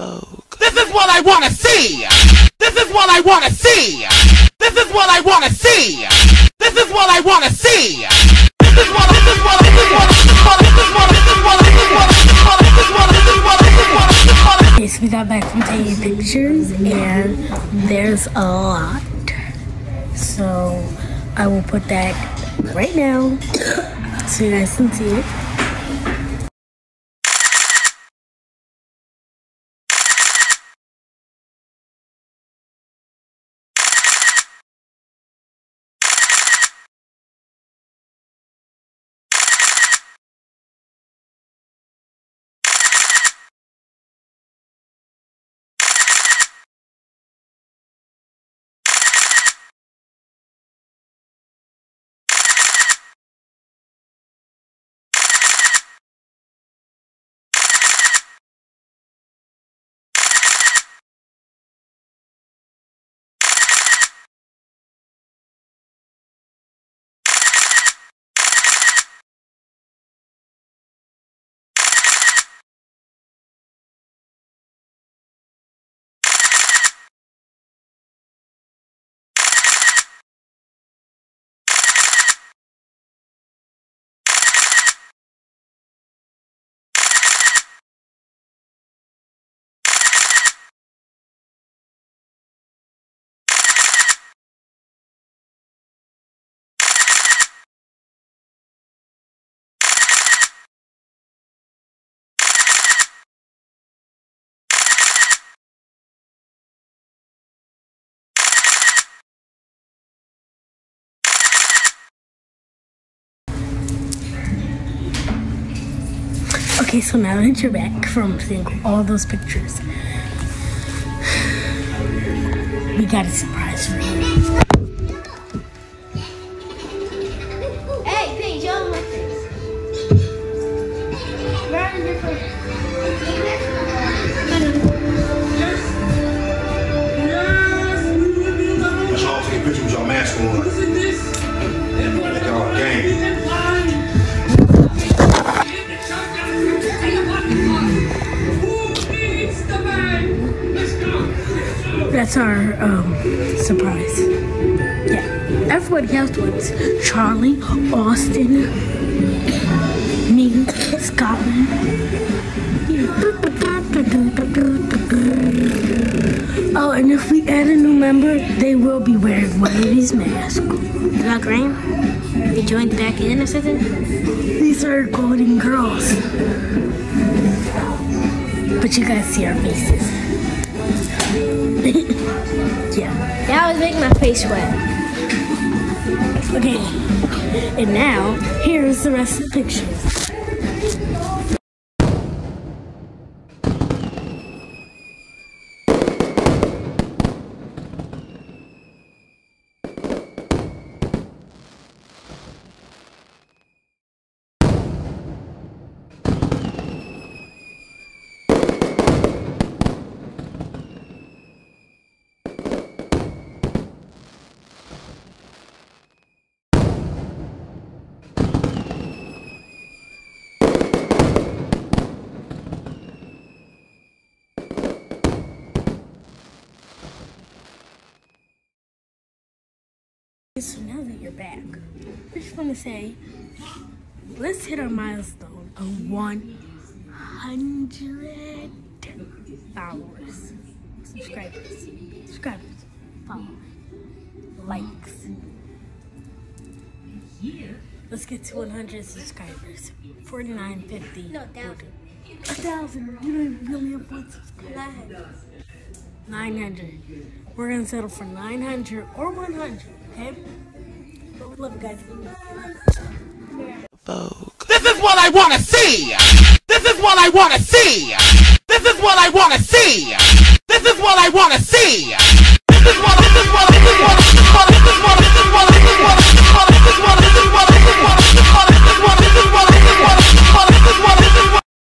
Vogue. This is what I want to see. This is what I want to see. This is what I want to see. This is what I want to see. This is what this is what this is what this is what this is what this is what this is what this is what this is what this is what this is what this is what Okay, we got back from taking pictures, and there's a lot. So I will put that right now so you guys can see it. Okay, so now that you're back from seeing all those pictures, we got a surprise for you. That's our um, surprise. Yeah, everybody else was Charlie, Austin, me, Scotland. Oh, and if we add a new member, they will be wearing one of these masks. That Graham? You joined back in or something? These are golden girls. But you guys see our faces. Yeah. That was making my face wet. Okay. And now, here's the rest of the So now that you're back, I just want to say, let's hit our milestone of 100 followers, subscribers, subscribers, followers, likes. Let's get to 100 subscribers. 4950. No, thousand. A thousand. You don't even really have one subscriber. 900. We're gonna settle for 900 or 100, okay? But we love you guys. Vogue. This is what I want to see. This is what I want to see. This is what I want to see. This is what I want to see.